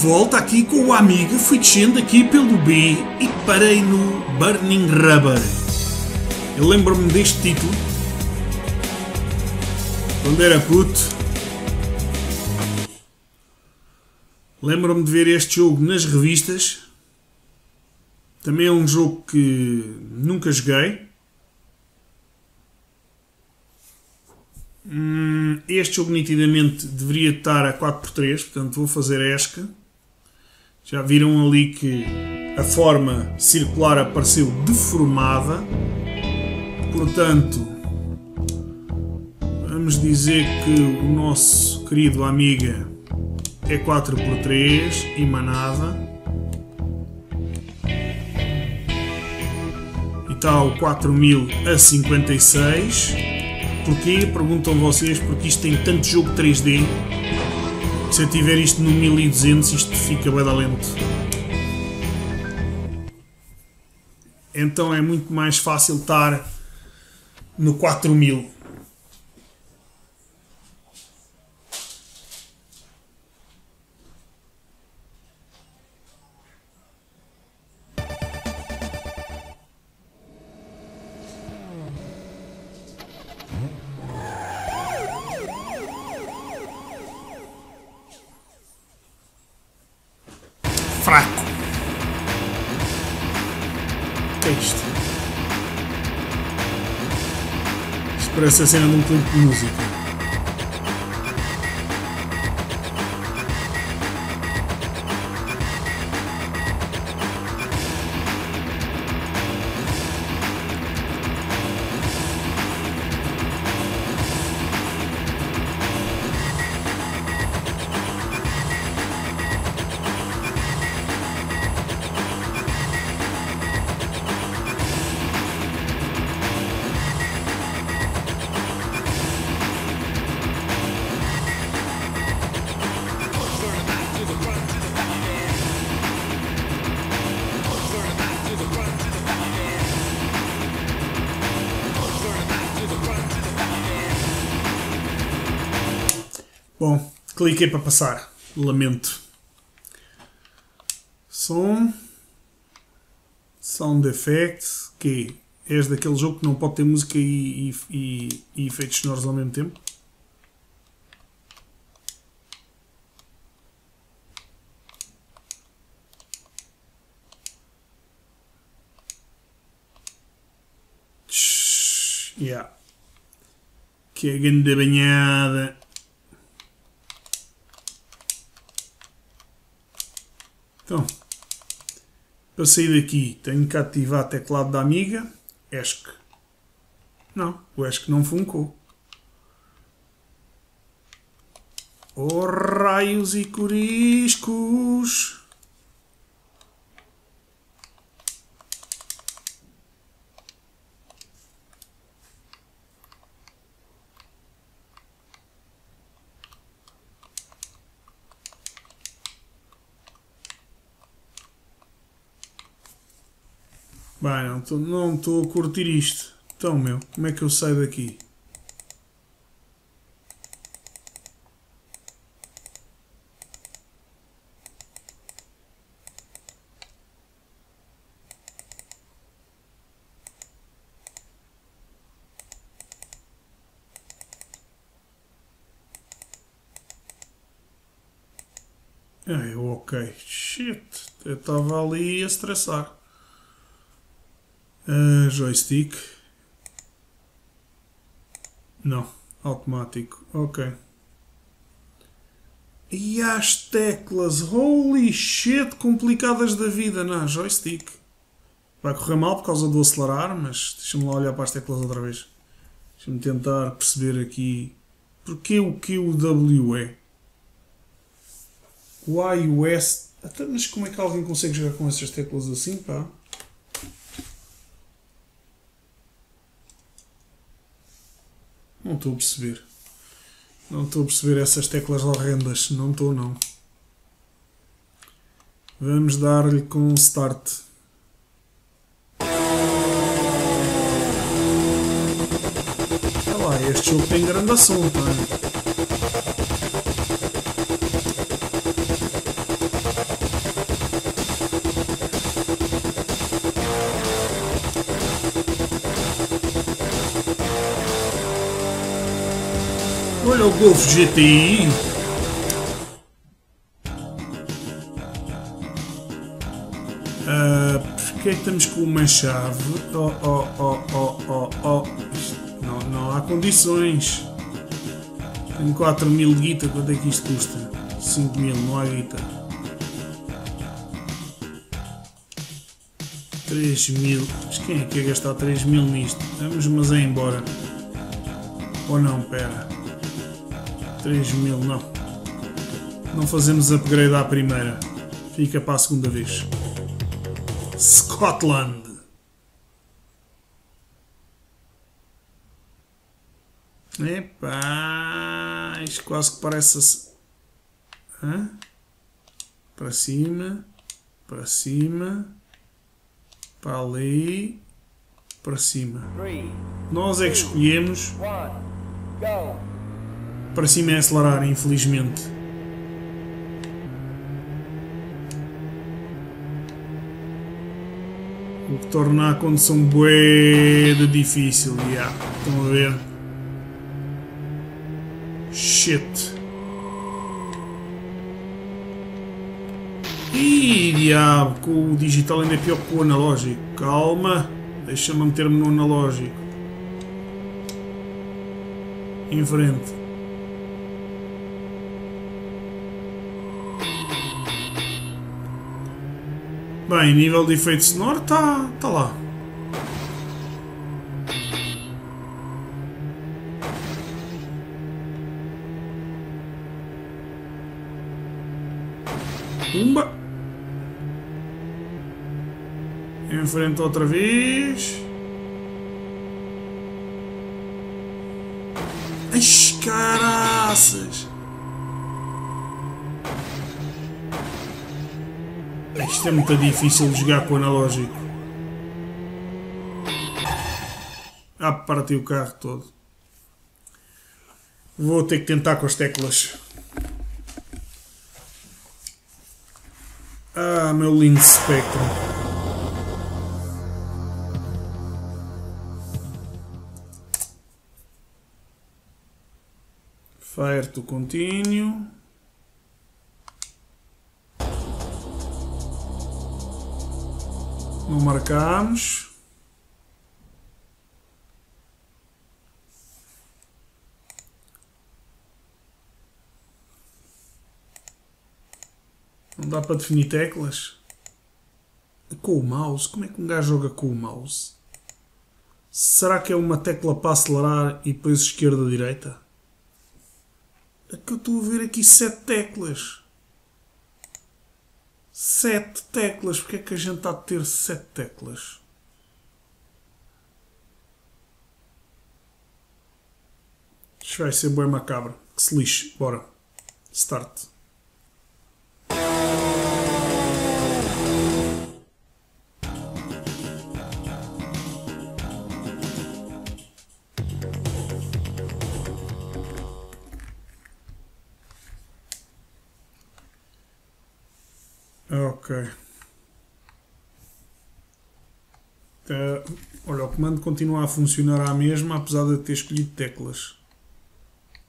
Volta aqui com o Amiga. Fui descendo aqui pelo B e parei no Burning Rubber. Eu lembro-me deste título quando era puto. Lembro-me de ver este jogo nas revistas. Também é um jogo que nunca joguei. Hum, este jogo nitidamente deveria estar a 4x3, portanto vou fazer ESCA. Já viram ali que a forma circular apareceu deformada. Portanto, vamos dizer que o nosso querido Amiga é 4x3 e manada. E tal 4000 a 56. Porquê? Perguntam vocês porque isto tem tanto jogo 3D. Se eu tiver isto no 1200 isto fica bem lento. Então é muito mais fácil estar no 4000. Isto parece a cena de um clipe de música. Cliquei para passar. Lamento. Som. Sound Effects. Que és daquele jogo que não pode ter música e, e, e, e efeitos sonoros ao mesmo tempo. Yeah. Que é grande banhada. Então, para sair daqui tenho que ativar o teclado da amiga. ESC. Não, o ESC não funcou. Oh, raios e coriscos! Bem, não estou não a curtir isto. Então, meu, como é que eu saio daqui? Ah, eu ok. Shit, eu estava ali a estressar. Uh, joystick. Não, automático. Ok. E as teclas, holy shit, complicadas da vida. Não, joystick. Vai correr mal por causa do acelerar, mas deixa-me lá olhar para as teclas outra vez. Deixa-me tentar perceber aqui porque o que o W é. O A o S. Mas como é que alguém consegue jogar com essas teclas assim, pá? Não estou a perceber. Não estou a perceber essas teclas horrendas. Não estou, não. Vamos dar-lhe com start. Olha lá, este jogo tem grande assunto, não o Golf GTI. Uh, Porquê é que estamos com uma chave? Oh, oh, oh, oh, oh, oh. Não, não há condições. Tenho 4 mil guita, quanto é que isto custa? 5 mil, não há guita. 3 mil. Mas quem é que ia gastar 3 mil nisto? Vamos, mas é embora. Ou não, pera. 3 mil, não. Não fazemos upgrade à primeira. Fica para a segunda vez. Scotland. Epá, isto quase que parece. Hã? Para cima, para cima, para ali, para cima. Nós é que escolhemos. Para cima é acelerar, infelizmente. O que torna a condução bué de difícil. Yeah. Estão a ver? Shit. Ih, diabo, com o digital ainda é pior que o analógico. Calma, deixa-me meter-me no analógico. Em frente. Bem, nível de efeito sonoro está tá lá. Pumba! Enfrenta outra vez. Ai, caraças! Isto é muito difícil de jogar com o analógico. Ah, parti o carro todo. Vou ter que tentar com as teclas. Ah, meu lindo Spectrum. Fire to continue. Não marcamos. Não dá para definir teclas. Com o mouse? Como é que um gajo joga com o mouse? Será que é uma tecla para acelerar e depois esquerda-direita? É que eu estou a ver aqui sete teclas. Sete teclas. Porque é que a gente está a ter sete teclas? Isto vai ser bem macabro. Que se lixe. Bora. Start. Continua a funcionar à mesma, apesar de ter escolhido teclas.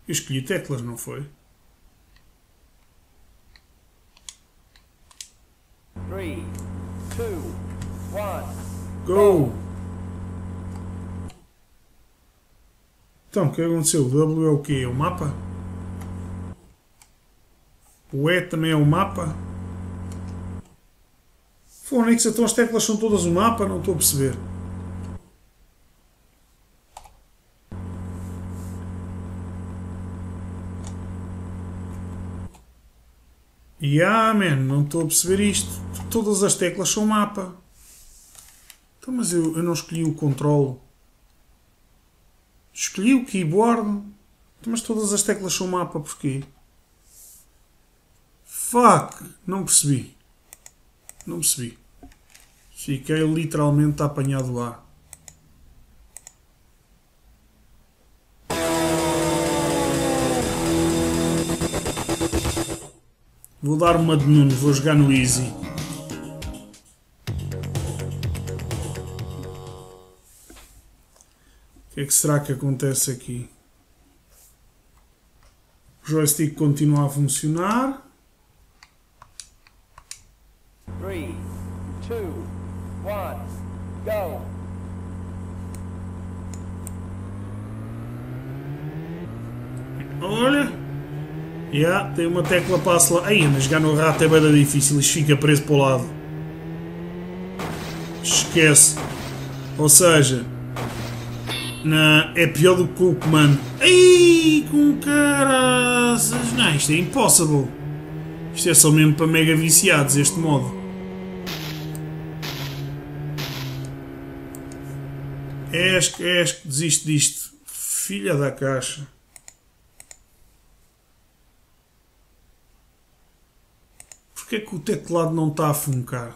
Eu escolhi teclas, não foi? 3, 2, 1, Go! Então, o que aconteceu? O W é o quê? É o mapa? O E também é o mapa? Fónix, então as teclas são todas o mapa? Não estou a perceber. Yeah, man, não estou a perceber isto. Todas as teclas são mapa. Então, mas eu, eu não escolhi o controle. Escolhi o keyboard. Então, mas todas as teclas são mapa, porquê? Fuck! Não percebi. Não percebi. Fiquei literalmente apanhado lá. Vou dar uma de Nuno, vou jogar no Easy. O que é que será que acontece aqui? joystick continua a funcionar. Three, two, one, go. Olha. Tem uma tecla para acelerar. Aí, mas jogar no rato é bem difícil. Isto fica preso para o lado. Esquece. Ou seja, na, é pior do que o comando. Ai, com caraças. Não, isto é impossible. Isto é só mesmo para mega viciados este modo. És que és que desiste disto. Filha da caixa. Porquê é que o teclado não está a funcar?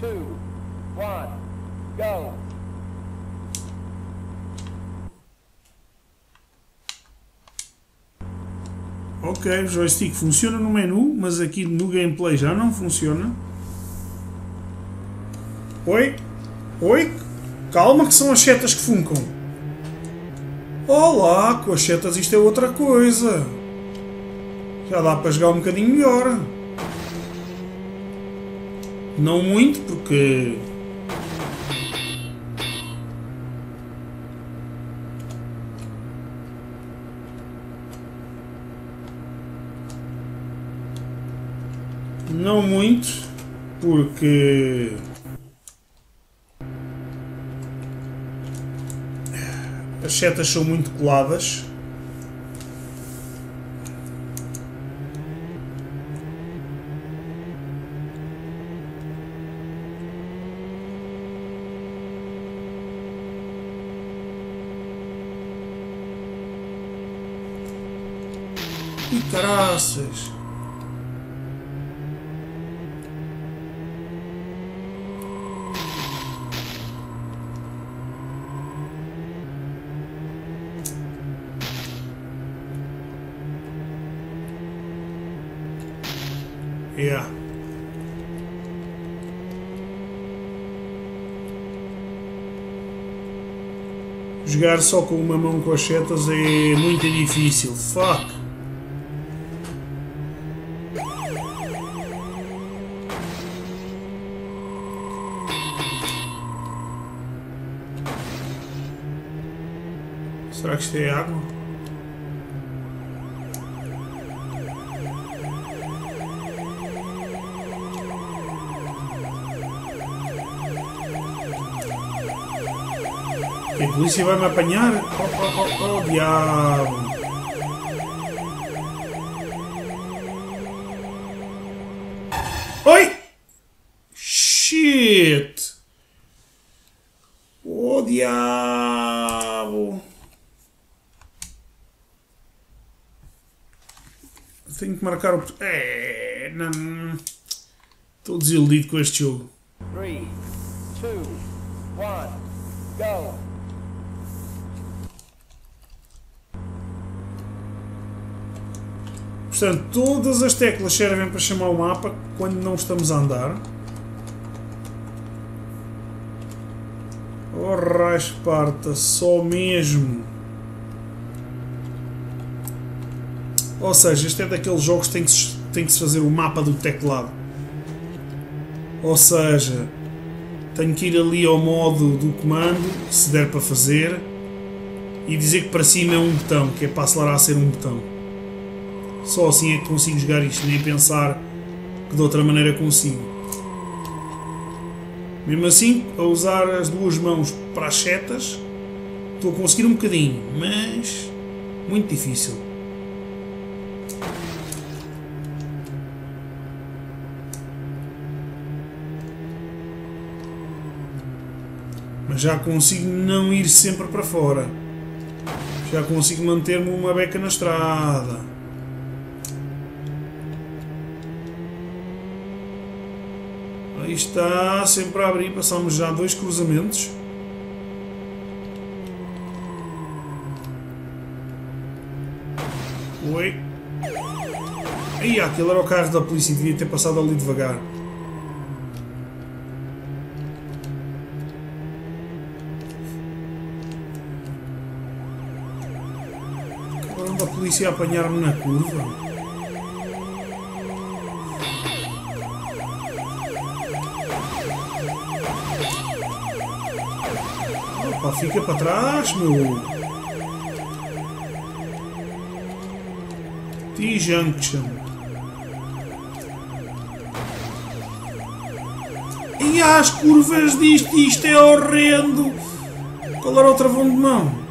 Two, one, go. Ok, o joystick funciona no menu, mas aqui no gameplay já não funciona. Oi? Oi? Calma que são as setas que funcam. Olá, com as setas isto é outra coisa. Já dá para jogar um bocadinho melhor. Não muito, porque Não muito, porque as setas são muito coladas. Caraças! Yeah. Jogar só com uma mão com as setas é muito difícil. Fuck. Será que isto é água? Que a polícia vai me apanhar? Oh, oh, oh, oh, diabo! Oi! Shit! Oh, diabo! Tenho que marcar o. É, não. Estou desiludido com este jogo. Three, two, one, go. Portanto, todas as teclas servem para chamar o mapa quando não estamos a andar. Oh, rasparta, só mesmo. Ou seja, este é daqueles jogos que tem que, se, tem que se fazer o mapa do teclado. Ou seja, tenho que ir ali ao modo do comando, se der para fazer, e dizer que para cima é um botão, que é para acelerar a ser um botão. Só assim é que consigo jogar isto, nem pensar que de outra maneira consigo. Mesmo assim, a usar as duas mãos para as setas, estou a conseguir um bocadinho, mas muito difícil. Já consigo não ir sempre para fora. Já consigo manter-me uma beca na estrada. Aí está, sempre a abrir. Passamos já dois cruzamentos. Oi. Aí, aquele era o carro da polícia. Devia ter passado ali devagar. Agora anda a polícia a apanhar-me na curva. Opa, fica para trás, meu. T-Junction. E as curvas disto, isto é horrendo. Qual era o travão de mão?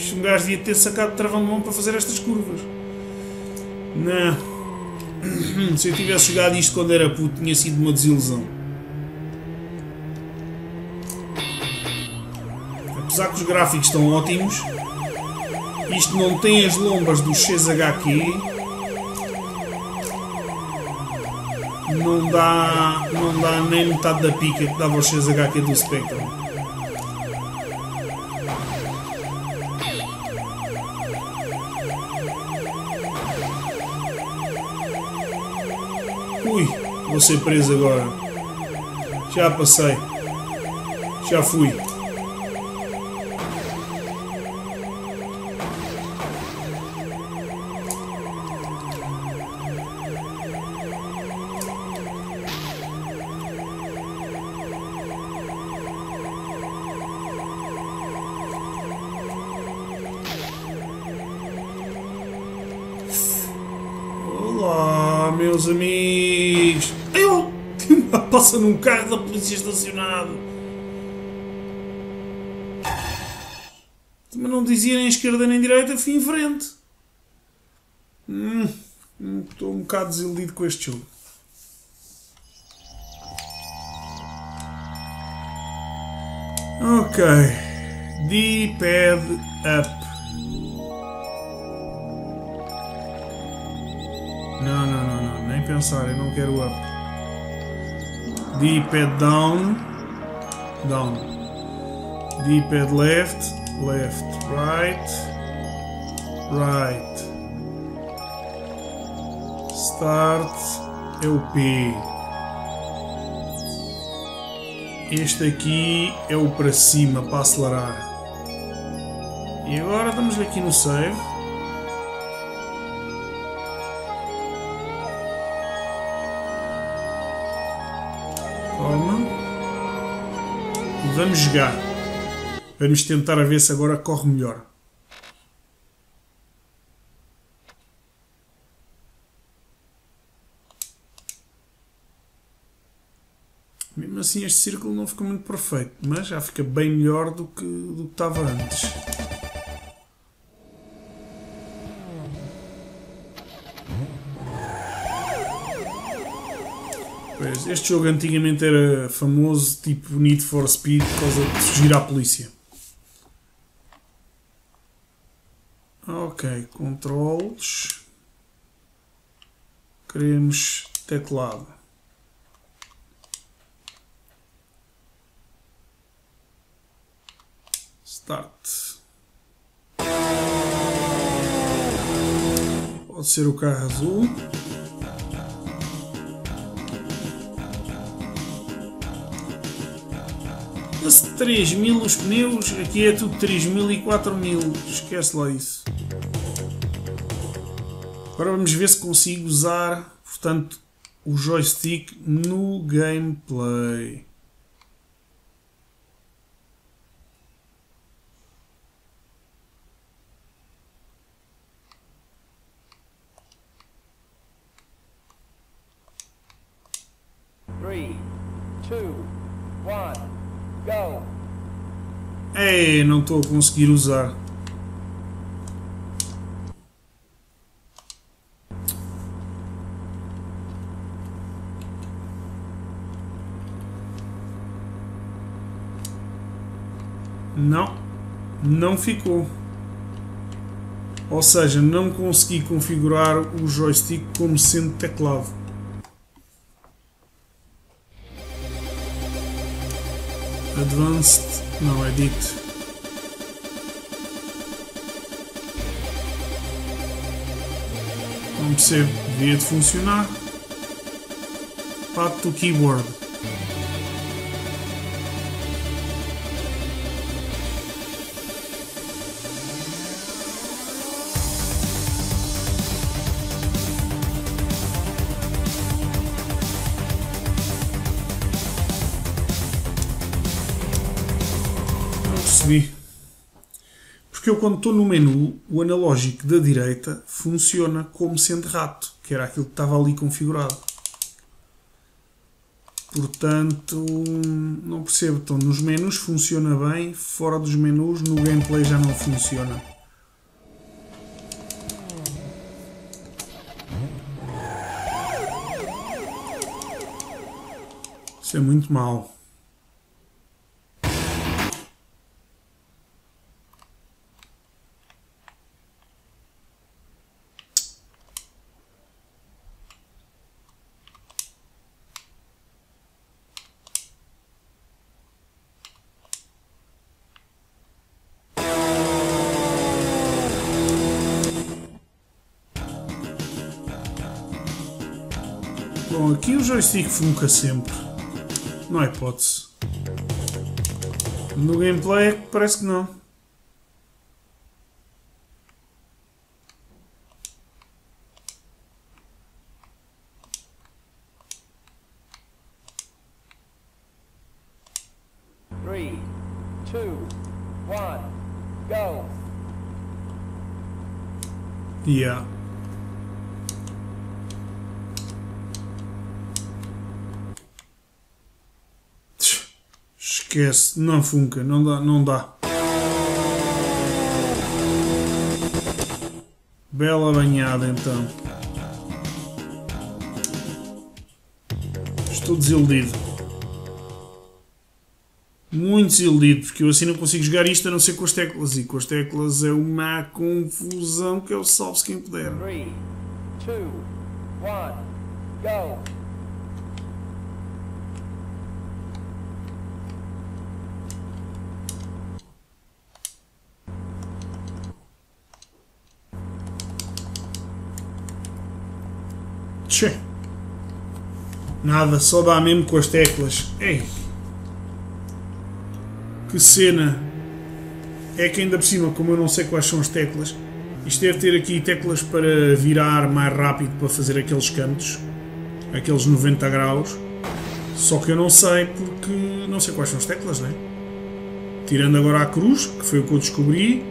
Isto Um gajo devia ter sacado travão de mão para fazer estas curvas. Não. Se eu tivesse jogado isto quando era puto, tinha sido uma desilusão. Apesar que os gráficos estão ótimos, isto não tem as lombas do XHQ. Não dá, não dá nem metade da pica que dava o XHQ do Spectrum. Vou ser preso agora. Já passei. Já fui. Meus amigos. Passa num carro da polícia estacionado. Mas não dizia nem esquerda nem direita, fui em frente. Hum, hum, Estou um bocado desiludido com este jogo. Ok. D-pad up. Não, não, não, não. Nem pensar, eu não quero up. D-pad down. Down. D-pad left. Left. Right. Right. Start. É o P. Este aqui é o para cima, para acelerar. E agora estamos aqui no save. Vamos jogar. Vamos tentar a ver se agora corre melhor. Mesmo assim este círculo não fica muito perfeito, mas já fica bem melhor do que, do que estava antes. Pois, este jogo antigamente era famoso tipo Need for Speed por causa de fugir à polícia. Ok, controles. Queremos teclado. Start. Pode ser o carro azul. Esse 3 mil os pneus, aqui é tudo 3 mil e 4 mil. Esquece lá isso. Agora vamos ver se consigo usar, portanto, o joystick no gameplay. Three, two, one, go. Não estou a conseguir usar. Não, não ficou. Ou seja, não consegui configurar o joystick como sendo teclado. Advanced, não, Edit. Não percebo, devia de funcionar. Path to keyboard. Eu quando estou no menu, o analógico da direita funciona como sendo rato, que era aquilo que estava ali configurado. Portanto, não percebo. Então, nos menus funciona bem, fora dos menus, no gameplay já não funciona. Isso é muito mau. Joystick funca sempre. Não há hipótese. No gameplay é que parece que não. Three, two, one, go. Yeah. Esquece, não funca, não dá, não dá. Bela banhada então. Estou desiludido. Muito desiludido, porque eu assim não consigo jogar isto a não ser com as teclas. E com as teclas é uma confusão que eu salvo-se quem puder. Three, two, one, go. Tchê. Nada, só dá mesmo com as teclas. Ei. Que cena. É que ainda por cima, como eu não sei quais são as teclas, isto deve ter aqui teclas para virar mais rápido para fazer aqueles cantos, aqueles 90 graus. Só que eu não sei porque não sei quais são as teclas, né? Tirando agora a cruz, que foi o que eu descobri.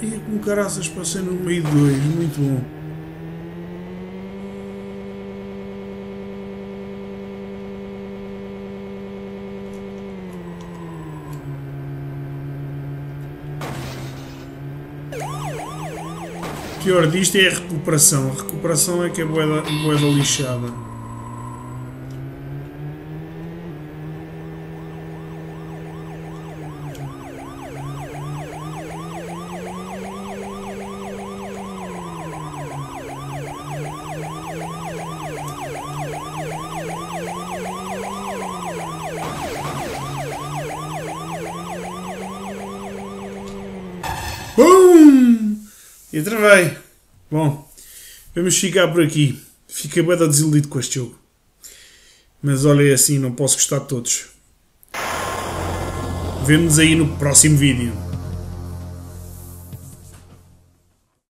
E com caraças passei no meio de dois, muito bom. Pior disto é a recuperação. A recuperação é que é boeda, boeda lixada. E travei. Bom, vamos ficar por aqui. Fiquei bem desiludido com este jogo. Mas olha é assim, não posso gostar de todos. Vemo-nos aí no próximo vídeo.